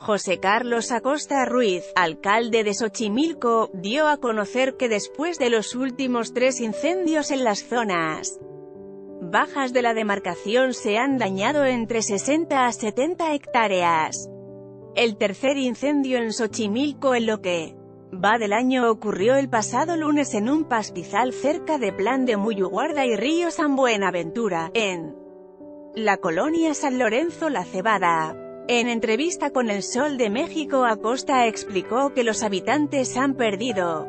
José Carlos Acosta Ruiz, alcalde de Xochimilco, dio a conocer que después de los últimos tres incendios en las zonas bajas de la demarcación se han dañado entre 60 a 70 hectáreas. El tercer incendio en Xochimilco en lo que va del año ocurrió el pasado lunes en un pastizal cerca de Plan de Muyuguarda y Río San Buenaventura, en la colonia San Lorenzo La Cebada. En entrevista con El Sol de México Acosta explicó que los habitantes han perdido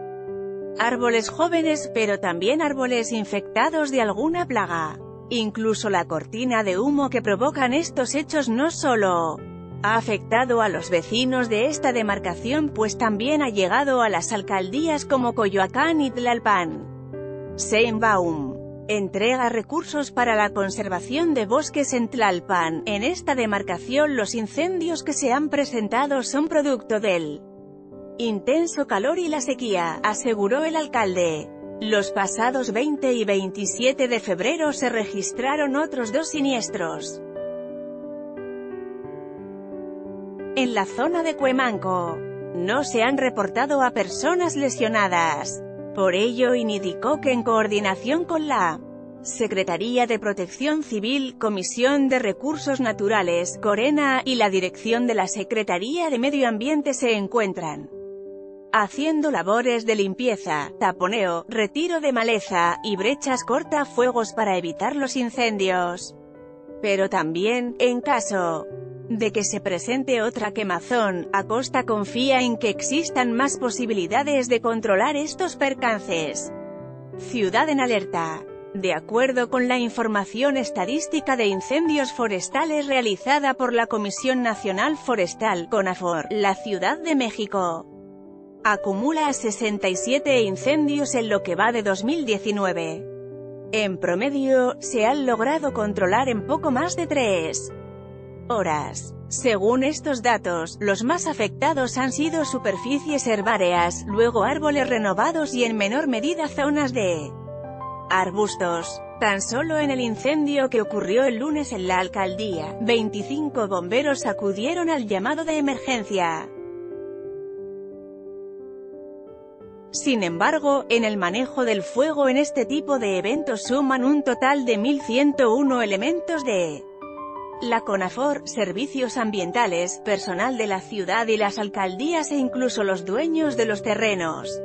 árboles jóvenes pero también árboles infectados de alguna plaga. Incluso la cortina de humo que provocan estos hechos no solo ha afectado a los vecinos de esta demarcación pues también ha llegado a las alcaldías como Coyoacán y Tlalpan. Seinbaum entrega recursos para la conservación de bosques en Tlalpan. En esta demarcación los incendios que se han presentado son producto del intenso calor y la sequía, aseguró el alcalde. Los pasados 20 y 27 de febrero se registraron otros dos siniestros. En la zona de Cuemanco, no se han reportado a personas lesionadas. Por ello indicó que en coordinación con la Secretaría de Protección Civil, Comisión de Recursos Naturales, Corena, y la dirección de la Secretaría de Medio Ambiente se encuentran haciendo labores de limpieza, taponeo, retiro de maleza, y brechas cortafuegos para evitar los incendios. Pero también, en caso de que se presente otra quemazón, Acosta confía en que existan más posibilidades de controlar estos percances. Ciudad en alerta. De acuerdo con la información estadística de incendios forestales realizada por la Comisión Nacional Forestal, CONAFOR, la Ciudad de México acumula 67 incendios en lo que va de 2019. En promedio, se han logrado controlar en poco más de 3 horas. Según estos datos, los más afectados han sido superficies herbáreas, luego árboles renovados y en menor medida zonas de arbustos. Tan solo en el incendio que ocurrió el lunes en la alcaldía, 25 bomberos acudieron al llamado de emergencia. Sin embargo, en el manejo del fuego en este tipo de eventos suman un total de 1.101 elementos de la CONAFOR, servicios ambientales, personal de la ciudad y las alcaldías e incluso los dueños de los terrenos.